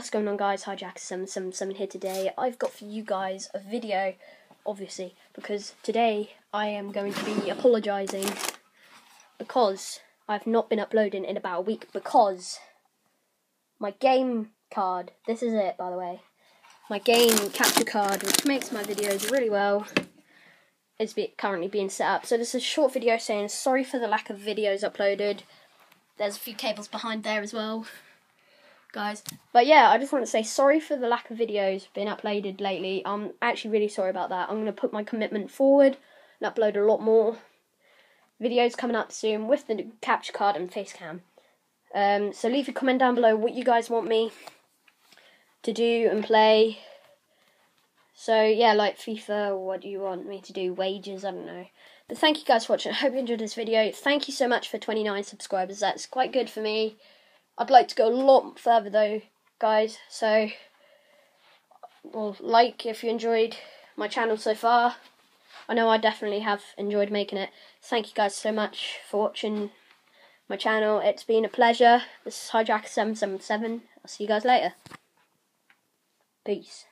what's going on guys, Hijack777 here today. I've got for you guys a video, obviously, because today I am going to be apologising because I've not been uploading in about a week because my game card, this is it by the way, my game capture card which makes my videos really well is be currently being set up. So this is a short video saying sorry for the lack of videos uploaded. There's a few cables behind there as well guys. But yeah, I just want to say sorry for the lack of videos being uploaded lately. I'm actually really sorry about that. I'm going to put my commitment forward and upload a lot more videos coming up soon with the capture card and face cam. Um, so leave a comment down below what you guys want me to do and play. So yeah, like FIFA, what do you want me to do? Wages, I don't know. But thank you guys for watching. I hope you enjoyed this video. Thank you so much for 29 subscribers. That's quite good for me. I'd like to go a lot further though, guys. So, well, like if you enjoyed my channel so far. I know I definitely have enjoyed making it. Thank you guys so much for watching my channel. It's been a pleasure. This is Hijack777. I'll see you guys later. Peace.